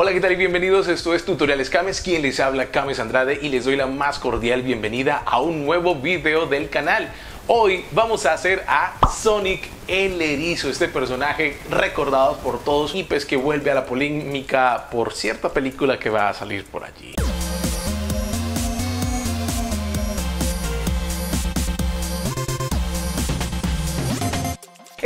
Hola, ¿qué tal y bienvenidos? Esto es Tutoriales Cames, quien les habla Cames Andrade y les doy la más cordial bienvenida a un nuevo video del canal. Hoy vamos a hacer a Sonic el Erizo, este personaje recordado por todos y pues que vuelve a la polémica por cierta película que va a salir por allí.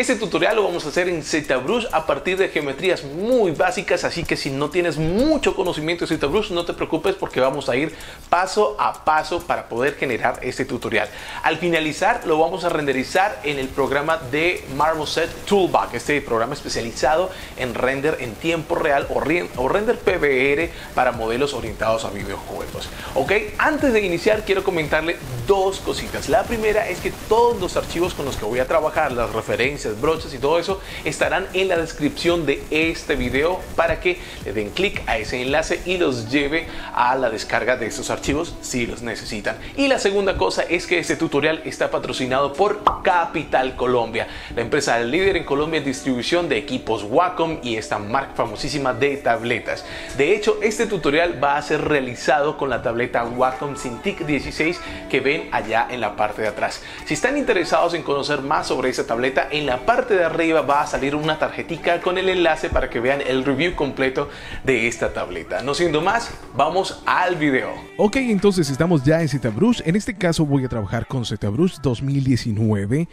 Este tutorial lo vamos a hacer en ZBrush a partir de geometrías muy básicas, así que si no tienes mucho conocimiento de ZBrush, no te preocupes porque vamos a ir paso a paso para poder generar este tutorial. Al finalizar lo vamos a renderizar en el programa de Marmoset Toolbox, este programa especializado en render en tiempo real o, o render PBR para modelos orientados a videojuegos. Ok, antes de iniciar quiero comentarle dos cositas. La primera es que todos los archivos con los que voy a trabajar, las referencias, brochas y todo eso estarán en la descripción de este video para que le den clic a ese enlace y los lleve a la descarga de estos archivos si los necesitan. Y la segunda cosa es que este tutorial está patrocinado por Capital Colombia, la empresa líder en Colombia en distribución de equipos Wacom y esta marca famosísima de tabletas. De hecho, este tutorial va a ser realizado con la tableta Wacom Cintiq 16 que ven allá en la parte de atrás. Si están interesados en conocer más sobre esta tableta, en la la parte de arriba va a salir una tarjetita con el enlace para que vean el review completo de esta tableta. No siendo más, vamos al video. Ok, entonces estamos ya en ZBrush. En este caso voy a trabajar con ZBrush 2019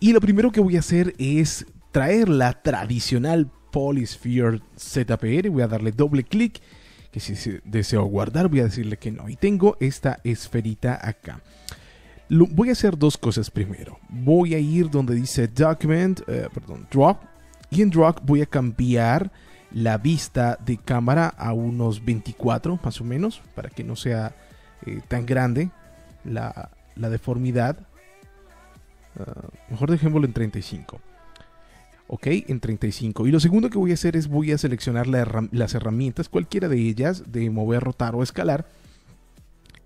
y lo primero que voy a hacer es traer la tradicional Polysphere ZPR. Voy a darle doble clic que si deseo guardar voy a decirle que no. Y tengo esta esferita acá voy a hacer dos cosas primero. Voy a ir donde dice Document, eh, perdón, Drop. Y en Drop voy a cambiar la vista de cámara a unos 24 más o menos, para que no sea eh, tan grande la, deformidad. Ah, mejor dejémoslo en 35. Ok, en 35. Y lo segundo que voy a hacer es voy a seleccionar las herramientas, cualquiera de ellas, de mover, rotar o escalar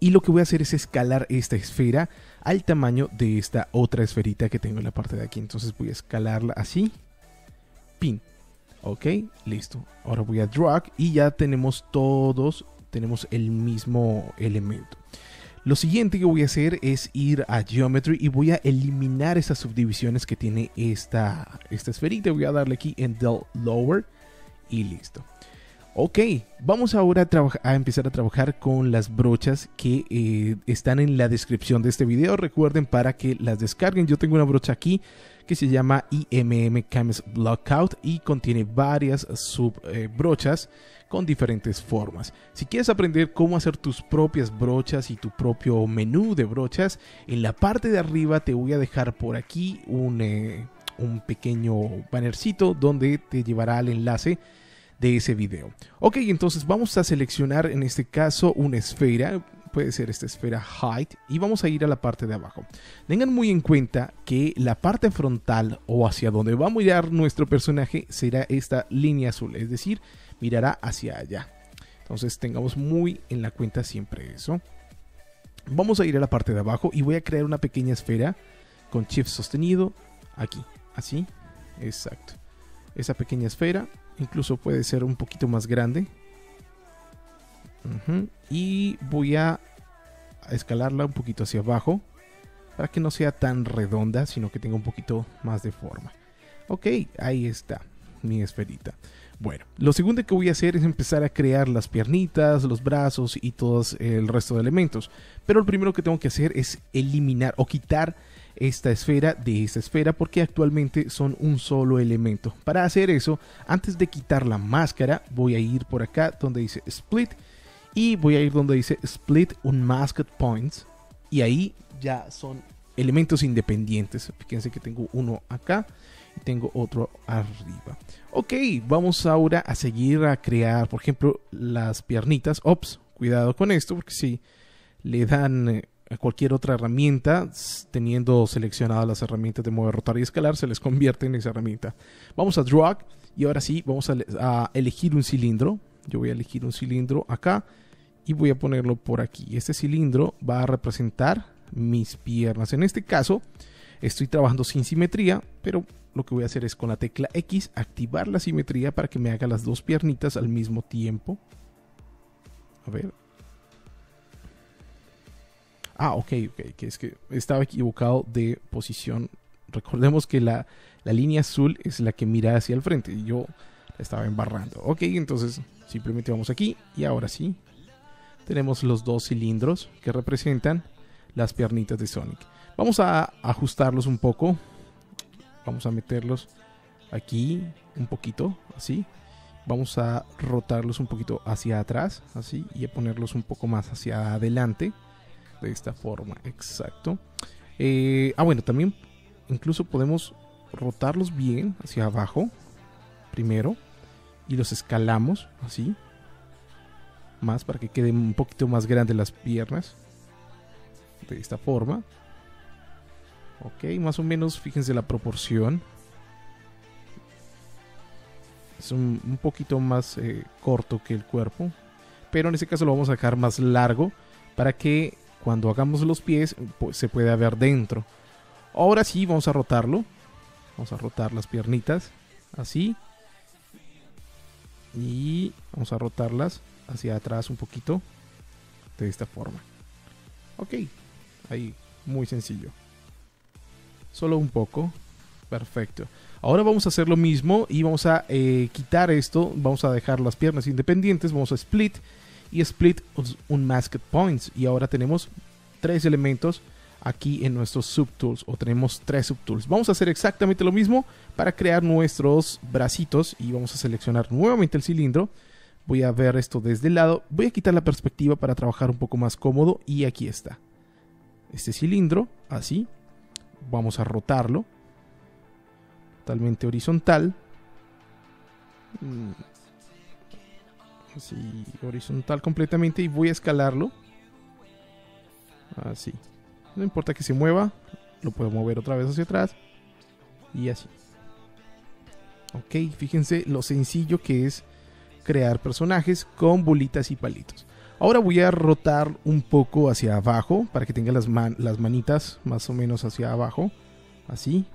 y lo que voy a hacer es escalar esta esfera al tamaño de esta otra esferita que tengo en la parte de aquí. Entonces voy a escalarla así. Pin. Ok, listo. Ahora voy a drag y ya tenemos todos, tenemos el mismo elemento. Lo siguiente que voy a hacer es ir a Geometry y voy a eliminar esas subdivisiones que tiene esta, esta esferita. Voy a darle aquí en Del Lower y listo. Ok, vamos ahora a, empezar a trabajar con las brochas que eh, están en la descripción de este video. Recuerden para que las descarguen. Yo tengo una brocha aquí que se llama IMM Cames Blockout y contiene varias subbrochas eh, con diferentes formas. Si quieres aprender cómo hacer tus propias brochas y tu propio menú de brochas, en la parte de arriba te voy a dejar por aquí un, eh, un pequeño bannercito donde te llevará al enlace de ese video. Ok, entonces vamos a seleccionar en este caso una esfera, puede ser esta esfera height y vamos a ir a la parte de abajo. Tengan muy en cuenta que la parte frontal o hacia donde va a mirar nuestro personaje será esta línea azul, es decir, mirará hacia allá. Entonces tengamos muy en la cuenta siempre eso. Vamos a ir a la parte de abajo y voy a crear una pequeña esfera con shift sostenido aquí, así, exacto. Esa pequeña esfera Incluso puede ser un poquito más grande. Y voy a escalarla un poquito hacia abajo. Para que no sea tan redonda, sino que tenga un poquito más de forma. Ok, ahí está mi esferita. Bueno, lo segundo que voy a hacer es empezar a crear las piernitas, los brazos y todo el resto de elementos. Pero lo primero que tengo que hacer es eliminar o quitar esta esfera de esta esfera porque actualmente son un solo elemento. Para hacer eso, antes de quitar la máscara, voy a ir por acá donde dice Split y voy a ir donde dice Split Unmasked Points y ahí ya son elementos independientes. Fíjense que tengo uno acá y tengo otro arriba. Ok, vamos ahora a seguir a crear, por ejemplo, las piernitas. Ops, cuidado con esto porque si le dan eh, cualquier otra herramienta, teniendo seleccionadas las herramientas de mover, rotar y escalar, se les convierte en esa herramienta. Vamos a drag y ahora sí vamos a, elegir un cilindro. Yo voy a elegir un cilindro acá y voy a ponerlo por aquí. Este cilindro va a representar mis piernas. En este caso estoy trabajando sin simetría, pero lo que voy a hacer es con la tecla X activar la simetría para que me haga las dos piernitas al mismo tiempo. A ver. Ah, ok, ok, que es que estaba equivocado de posición. Recordemos que la, la línea azul es la que mira hacia el frente y yo la estaba embarrando. Ok, entonces simplemente vamos aquí y ahora sí. Tenemos los dos cilindros que representan las piernitas de Sonic. Vamos a ajustarlos un poco. Vamos a meterlos aquí un poquito, así. Vamos a rotarlos un poquito hacia atrás, así, y a ponerlos un poco más hacia adelante. De esta forma, exacto. Eh, ah, bueno, también incluso podemos rotarlos bien hacia abajo, primero, y los escalamos, así. Más para que queden un poquito más grandes las piernas. De esta forma. Ok, más o menos, fíjense la proporción. Es un, poquito más eh, corto que el cuerpo. Pero en este caso lo vamos a dejar más largo para que cuando hagamos los pies pues, se pueda ver dentro. Ahora sí, vamos a rotarlo. Vamos a rotar las piernitas. Así. Y vamos a rotarlas hacia atrás un poquito. De esta forma. Ok. Ahí. Muy sencillo. Solo un poco. Perfecto. Ahora vamos a hacer lo mismo y vamos a eh, quitar esto. Vamos a dejar las piernas independientes. Vamos a split. Y split un masked points. Y ahora tenemos tres elementos aquí en nuestros subtools. O tenemos tres subtools. Vamos a hacer exactamente lo mismo para crear nuestros bracitos. Y vamos a seleccionar nuevamente el cilindro. Voy a ver esto desde el lado. Voy a quitar la perspectiva para trabajar un poco más cómodo. Y aquí está. Este cilindro, así vamos a rotarlo totalmente horizontal mm. Así horizontal completamente y voy a escalarlo así no importa que se mueva lo puedo mover otra vez hacia atrás y así ok fíjense lo sencillo que es crear personajes con bolitas y palitos Ahora voy a rotar un poco hacia abajo para que tenga las, las manitas más o menos hacia abajo. Así.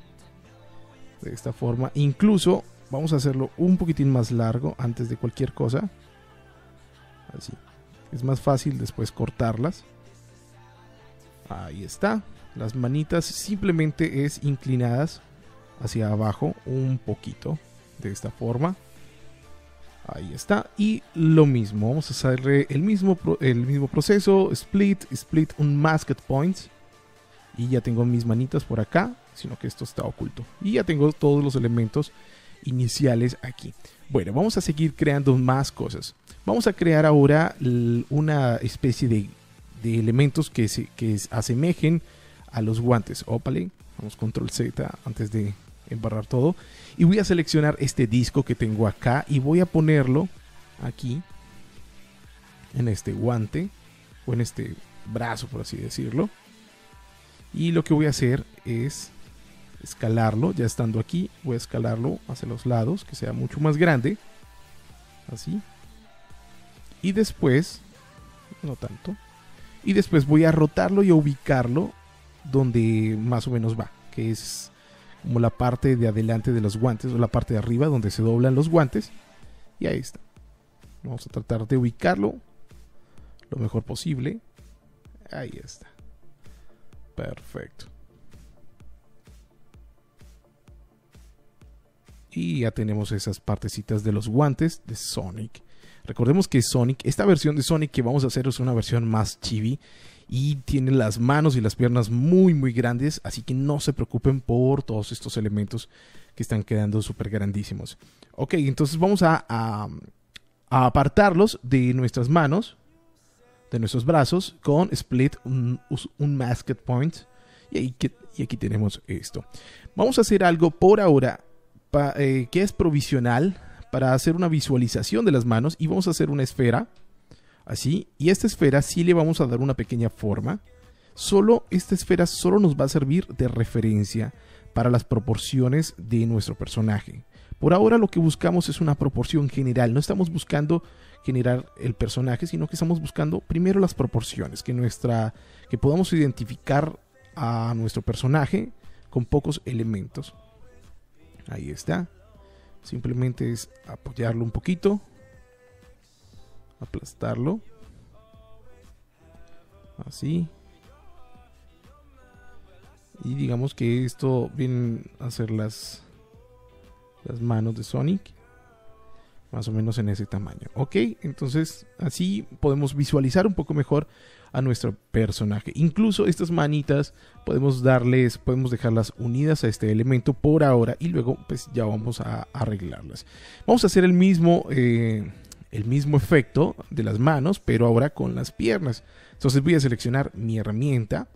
De esta forma. Incluso vamos a hacerlo un poquitín más largo antes de cualquier cosa. Así. Es más fácil después cortarlas. Ahí está. Las manitas simplemente es inclinadas hacia abajo un poquito. De esta forma. Ahí está. Y lo mismo, vamos a hacer el mismo, el mismo proceso. Split, split un masked points. Y ya tengo mis manitas por acá, sino que esto está oculto. Y ya tengo todos los elementos iniciales aquí. Bueno, vamos a seguir creando más cosas. Vamos a crear ahora una especie de, elementos que, se, que asemejen a los guantes. Opale, vamos control Z antes de embarrar todo. Y voy a seleccionar este disco que tengo acá y voy a ponerlo aquí en este guante o en este brazo, por así decirlo. Y lo que voy a hacer es escalarlo, ya estando aquí, voy a escalarlo hacia los lados, que sea mucho más grande. Así. Y después, no tanto. Y después voy a rotarlo y a ubicarlo donde más o menos va, que es como la parte de adelante de los guantes o la parte de arriba donde se doblan los guantes. Y ahí está. Vamos a tratar de ubicarlo lo mejor posible. Ahí está. Perfecto. Y ya tenemos esas partecitas de los guantes de Sonic. Recordemos que Sonic, esta versión de Sonic que vamos a hacer es una versión más chibi y tiene las manos y las piernas muy muy grandes, así que no se preocupen por todos estos elementos que están quedando súper grandísimos. Ok, entonces vamos a, apartarlos de nuestras manos, de nuestros brazos, con split, un, un masked point, y, y, aquí tenemos esto. Vamos a hacer algo por ahora eh, que es provisional para hacer una visualización de las manos y vamos a hacer una esfera así. Y esta esfera sí le vamos a dar una pequeña forma. Solo esta esfera solo nos va a servir de referencia para las proporciones de nuestro personaje. Por ahora lo que buscamos es una proporción general. No estamos buscando generar el personaje, sino que estamos buscando primero las proporciones, que nuestra que podamos identificar a nuestro personaje con pocos elementos. Ahí está. Simplemente es apoyarlo un poquito. Aplastarlo. Así. Y digamos que esto viene a ser las, las manos de Sonic. Más o menos en ese tamaño. Ok, entonces así podemos visualizar un poco mejor a nuestro personaje. Incluso estas manitas podemos darles, podemos dejarlas unidas a este elemento por ahora y luego pues ya vamos a arreglarlas. Vamos a hacer el mismo, eh, el mismo efecto de las manos, pero ahora con las piernas. Entonces voy a seleccionar mi herramienta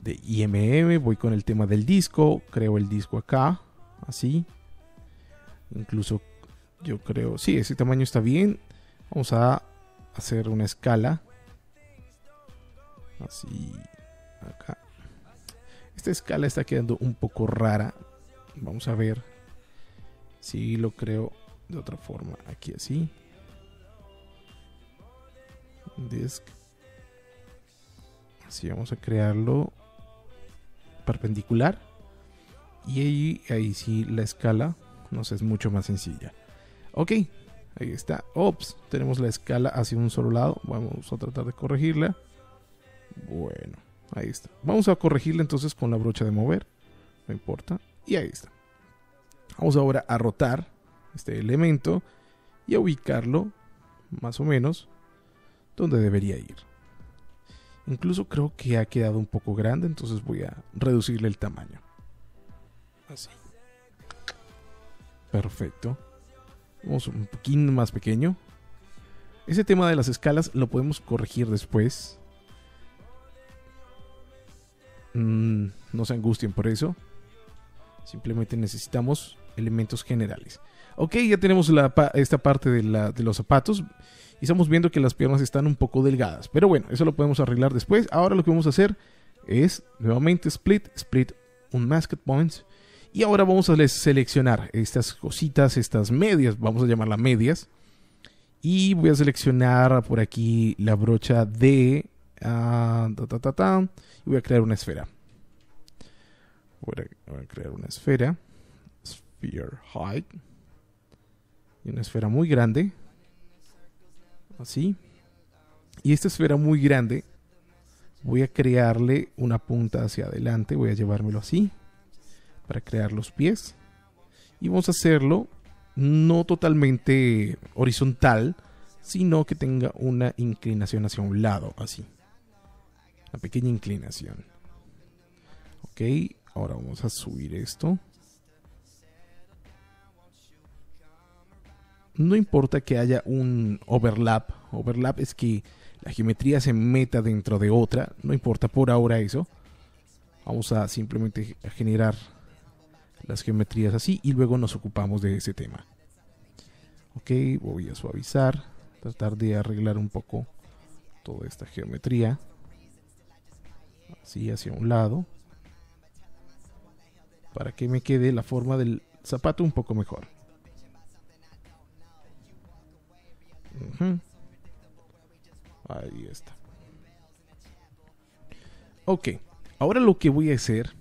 de IMM, voy con el tema del disco, creo el disco acá, así. Incluso yo creo, sí, ese tamaño está bien. Vamos a hacer una escala Así, acá. Esta escala está quedando un poco rara. Vamos a ver si lo creo de otra forma. Aquí así. Disk. Así vamos a crearlo perpendicular. Y ahí, ahí sí la escala nos es mucho más sencilla. Ok, ahí está. Ops, tenemos la escala hacia un solo lado. Vamos a tratar de corregirla. Bueno, ahí está. Vamos a corregirle entonces con la brocha de mover. No importa. Y ahí está. Vamos ahora a rotar este elemento y a ubicarlo más o menos donde debería ir. Incluso creo que ha quedado un poco grande, entonces voy a reducirle el tamaño. Así. Perfecto. Vamos un poquito más pequeño. Ese tema de las escalas lo podemos corregir después. Mm, no se angustien por eso. Simplemente necesitamos elementos generales. Ok, ya tenemos esta parte de, los zapatos. Y estamos viendo que las piernas están un poco delgadas. Pero bueno, eso lo podemos arreglar después. Ahora lo que vamos a hacer es nuevamente split, split, un masked points. Y ahora vamos a seleccionar estas cositas, estas medias, vamos a llamarlas medias. Y voy a seleccionar por aquí la brocha de Ah, y voy a crear una esfera. Voy a, crear una esfera. Sphere height. Y una esfera muy grande. Así. Y esta esfera muy grande voy a crearle una punta hacia adelante. Voy a llevármelo así. Para crear los pies. Y vamos a hacerlo no totalmente horizontal, sino que tenga una inclinación hacia un lado, así una pequeña inclinación. Ok, ahora vamos a subir esto. No importa que haya un overlap. Overlap es que la geometría se meta dentro de otra. No importa por ahora eso. Vamos a simplemente generar las geometrías así y luego nos ocupamos de ese tema. Ok, voy a suavizar, tratar de arreglar un poco toda esta geometría así hacia un lado para que me quede la forma del zapato un poco mejor. Ahí está. Ok, ahora lo que voy a hacer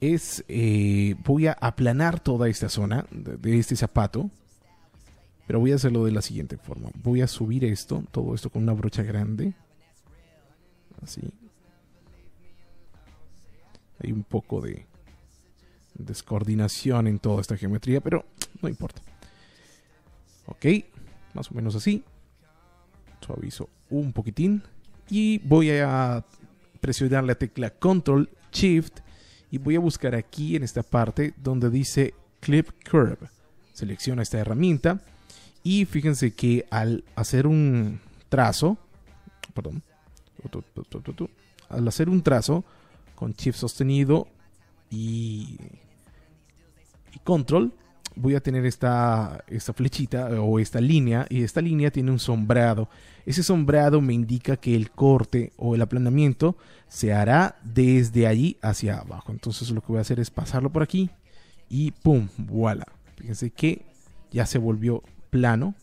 es, eh, voy a aplanar toda esta zona de este zapato. Pero voy a hacerlo de la siguiente forma. Voy a subir esto, todo esto con una brocha grande. Así. Hay un poco de descoordinación en toda esta geometría, pero no importa. Ok, más o menos así. Suavizo un poquitín. Y voy a presionar la tecla Control Shift y voy a buscar aquí en esta parte donde dice Clip Curve. Selecciona esta herramienta y fíjense que al hacer un trazo, perdón, al hacer un trazo, con Shift sostenido y, Control, voy a tener esta, esta flechita o esta línea y esta línea tiene un sombreado. Ese sombreado me indica que el corte o el aplanamiento se hará desde allí hacia abajo. Entonces lo que voy a hacer es pasarlo por aquí y ¡pum! ¡Voilà! Fíjense que ya se volvió plano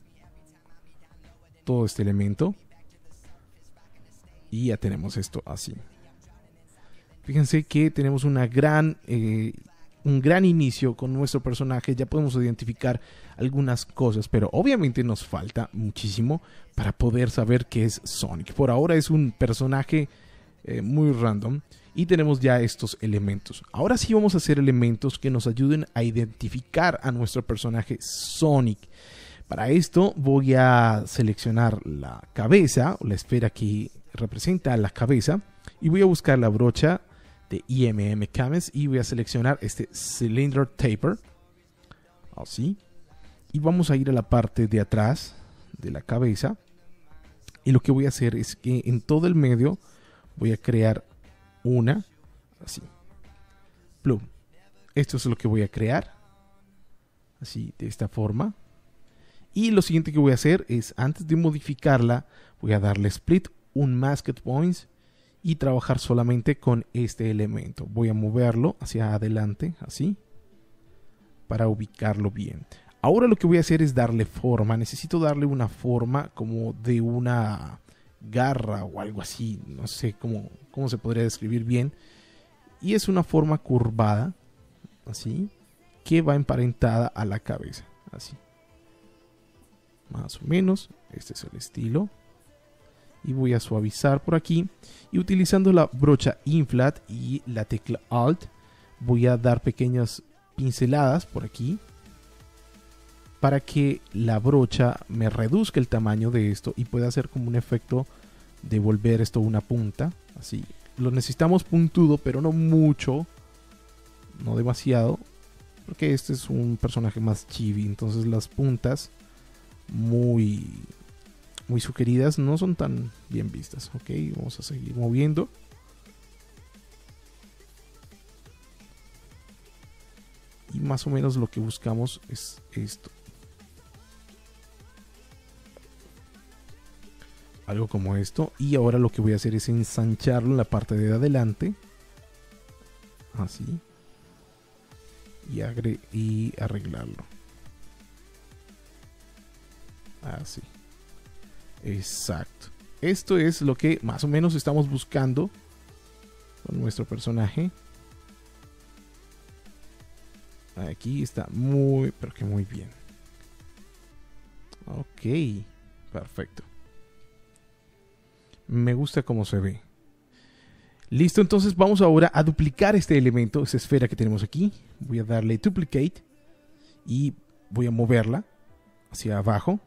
todo este elemento y ya tenemos esto así. Fíjense que tenemos una gran, eh, un gran inicio con nuestro personaje, ya podemos identificar algunas cosas, pero obviamente nos falta muchísimo para poder saber qué es Sonic. Por ahora es un personaje eh, muy random y tenemos ya estos elementos. Ahora sí vamos a hacer elementos que nos ayuden a identificar a nuestro personaje Sonic. Para esto voy a seleccionar la cabeza, la esfera que representa la cabeza, y voy a buscar la brocha de IMM Cames y voy a seleccionar este Cylinder Taper. Así. Y vamos a ir a la parte de atrás de la cabeza. Y lo que voy a hacer es que en todo el medio voy a crear una. Así. Plum. Esto es lo que voy a crear. Así, de esta forma. Y lo siguiente que voy a hacer es, antes de modificarla, voy a darle split, un masked points y trabajar solamente con este elemento. Voy a moverlo hacia adelante, así, para ubicarlo bien. Ahora lo que voy a hacer es darle forma. Necesito darle una forma como de una garra o algo así. No sé cómo, cómo se podría describir bien. Y es una forma curvada, así, que va emparentada a la cabeza, así. Más o menos, este es el estilo y voy a suavizar por aquí. Y utilizando la brocha inflat y la tecla alt voy a dar pequeñas pinceladas por aquí para que la brocha me reduzca el tamaño de esto y pueda hacer como un efecto de volver esto una punta. Así lo necesitamos puntudo pero no mucho no demasiado porque este es un personaje más chibi. Entonces las puntas muy muy sugeridas no son tan bien vistas. Ok, vamos a seguir moviendo. Y más o menos lo que buscamos es esto. Algo como esto. Y ahora lo que voy a hacer es ensancharlo en la parte de adelante. Así. Y, y arreglarlo. Así. Exacto. Esto es lo que más o menos estamos buscando con nuestro personaje. Aquí está muy, pero que muy bien. Ok, perfecto. Me gusta cómo se ve. Listo, entonces vamos ahora a duplicar este elemento, esa esfera que tenemos aquí. Voy a darle duplicate y voy a moverla hacia abajo.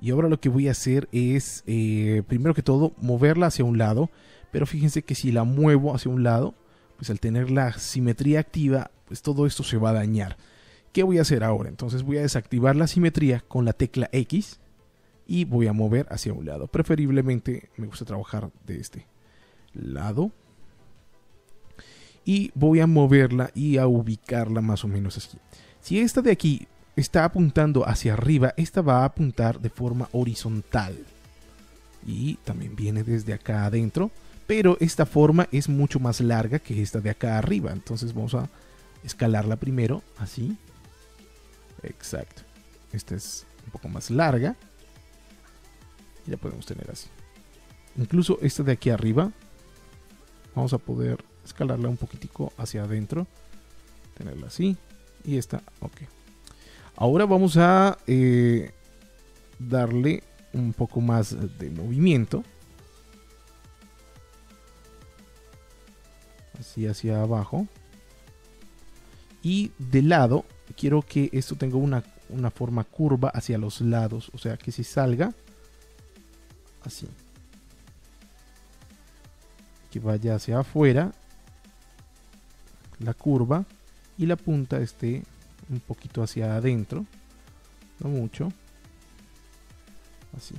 Y ahora lo que voy a hacer es, eh, primero que todo, moverla hacia un lado. Pero fíjense que si la muevo hacia un lado, pues al tener la simetría activa, pues todo esto se va a dañar. ¿Qué voy a hacer ahora? Entonces voy a desactivar la simetría con la tecla X y voy a mover hacia un lado. Preferiblemente me gusta trabajar de este lado. Y voy a moverla y a ubicarla más o menos así. Si esta de aquí está apuntando hacia arriba, esta va a apuntar de forma horizontal. Y también viene desde acá adentro. Pero esta forma es mucho más larga que esta de acá arriba. Entonces vamos a escalarla primero, así. Exacto. Esta es un poco más larga. Y la podemos tener así. Incluso esta de aquí arriba. Vamos a poder escalarla un poquitico hacia adentro. Tenerla así. Y esta, ok. Ahora vamos a eh, darle un poco más de movimiento. Así hacia abajo. Y de lado, quiero que esto tenga una, una forma curva hacia los lados. O sea, que si salga así. Que vaya hacia afuera. La curva. Y la punta esté un poquito hacia adentro, no mucho, así,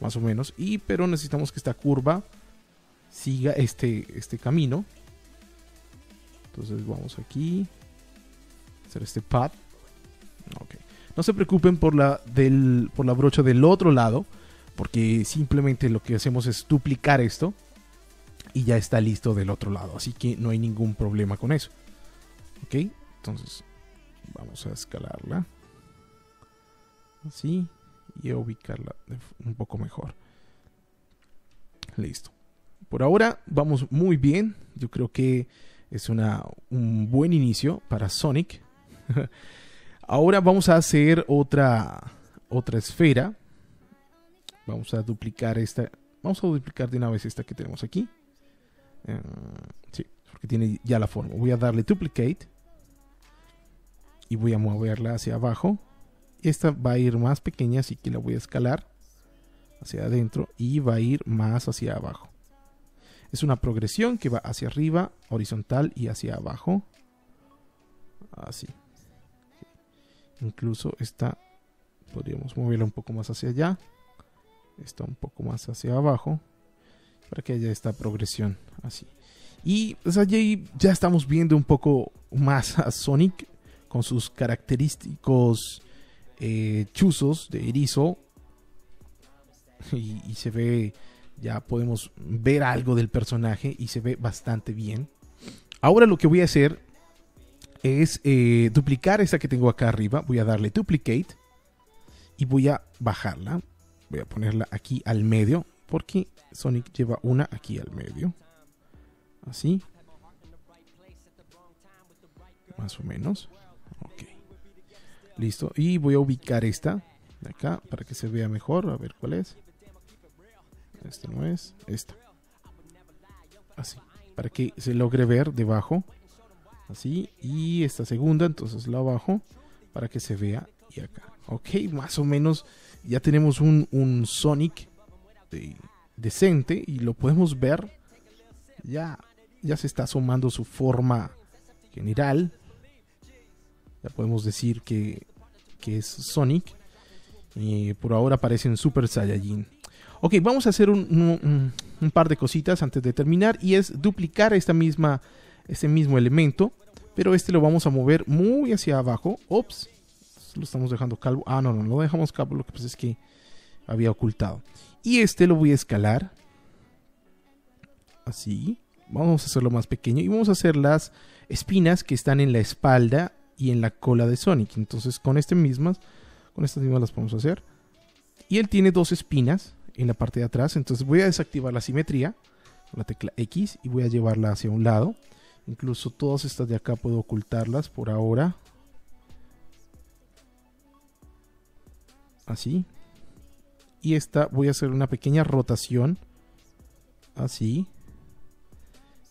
más o menos, y pero necesitamos que esta curva siga este, este camino, entonces vamos aquí, hacer este pad, no se preocupen por la, del, por la brocha del otro lado, porque simplemente lo que hacemos es duplicar esto y ya está listo del otro lado, así que no hay ningún problema con eso. ¿Ok? Entonces, vamos a escalarla. Así. Y a ubicarla un poco mejor. Listo. Por ahora vamos muy bien. Yo creo que es una, un buen inicio para Sonic. Ahora vamos a hacer otra, otra esfera. Vamos a duplicar esta. Vamos a duplicar de una vez esta que tenemos aquí. Eh, sí, porque tiene ya la forma. Voy a darle duplicate. Y voy a moverla hacia abajo. Esta va a ir más pequeña, así que la voy a escalar hacia adentro y va a ir más hacia abajo. Es una progresión que va hacia arriba, horizontal y hacia abajo. Así. Incluso esta podríamos moverla un poco más hacia allá. Esta un poco más hacia abajo. Para que haya esta progresión así. Y pues allí ya estamos viendo un poco más a Sonic con sus característicos eh, chuzos de erizo. y se ve ya podemos ver algo del personaje y se ve bastante bien. Ahora lo que voy a hacer es eh, duplicar esta que tengo acá arriba. Voy a darle duplicate y voy a bajarla. Voy a ponerla aquí al medio porque Sonic lleva una aquí al medio. Así. Más o menos. Ok. Listo. Y voy a ubicar esta de acá para que se vea mejor. A ver cuál es. Esta no es. Esta. Así. Para que se logre ver debajo. Así. Y esta segunda, entonces la abajo. Para que se vea. Y acá. Ok, más o menos ya tenemos un, Sonic decente. Y lo podemos ver. Ya, ya se está asomando su forma general. Podemos decir que, que es Sonic. Y por ahora parece un Super Saiyajin. Ok, vamos a hacer un, par de cositas antes de terminar y es duplicar esta misma, este mismo elemento, pero este lo vamos a mover muy hacia abajo. Ops, lo estamos dejando calvo. Ah, no, no, lo dejamos calvo, lo que pasa es que había ocultado. Y este lo voy a escalar. Así. Vamos a hacerlo más pequeño y vamos a hacer las espinas que están en la espalda y en la cola de Sonic. Entonces con este mismas, con estas mismas las podemos hacer. Y él tiene dos espinas en la parte de atrás. Entonces voy a desactivar la simetría con la tecla X y voy a llevarla hacia un lado. Incluso todas estas de acá puedo ocultarlas por ahora. Así. Y esta voy a hacer una pequeña rotación. Así.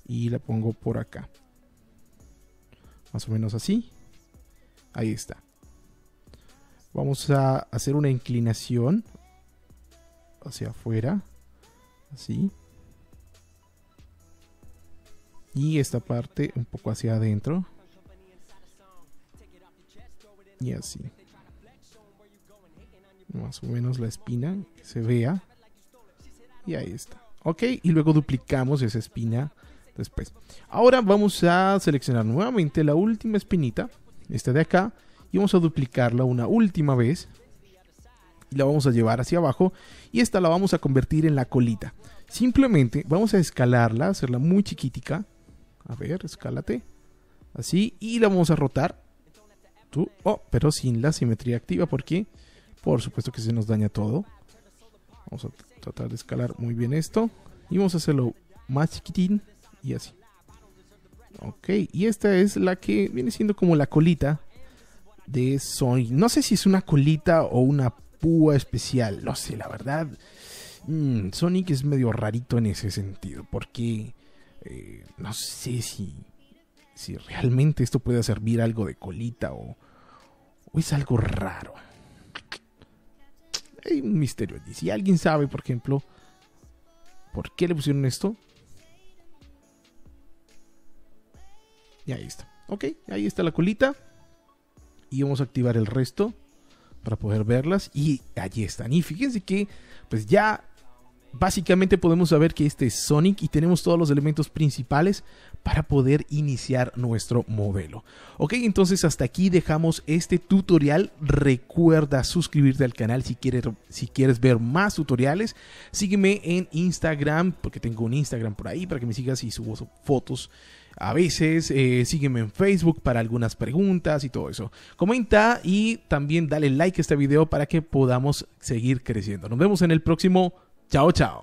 Y la pongo por acá. Más o menos así. Ahí está. Vamos a hacer una inclinación hacia afuera. Así. Y esta parte un poco hacia adentro. Y así. Más o menos la espina que se vea. Y ahí está. Ok, y luego duplicamos esa espina después. Ahora vamos a seleccionar nuevamente la última espinita, esta de acá, y vamos a duplicarla una última vez y la vamos a llevar hacia abajo y esta la vamos a convertir en la colita. Simplemente vamos a escalarla, hacerla muy chiquitica. A ver, escálate. Así y la vamos a rotar. Tú, oh, pero sin la simetría activa porque por supuesto que se nos daña todo. Vamos a tratar de escalar muy bien esto y vamos a hacerlo más chiquitín y así. Ok, y esta es la que viene siendo como la colita de Sonic. No sé si es una colita o una especial. No sé, la verdad. Mm, Sonic es medio rarito en ese sentido. Porque eh, no sé si, si realmente esto puede servir algo de colita o, o es algo raro. Hay un misterio allí. Si alguien sabe, por ejemplo, por qué le pusieron esto. Y ahí está. Ok, ahí está la colita. Y vamos a activar el resto para poder verlas y allí están. Y fíjense que pues ya básicamente podemos saber que este es Sonic y tenemos todos los elementos principales para poder iniciar nuestro modelo. Ok, entonces hasta aquí dejamos este tutorial. Recuerda suscribirte al canal si quieres, si quieres ver más tutoriales. Sígueme en Instagram porque tengo un Instagram por ahí para que me sigas y subo fotos a veces. Eh, sígueme en Facebook para algunas preguntas y todo eso. Comenta y también dale like a este video para que podamos seguir creciendo. Nos vemos en el próximo. Chao, chao.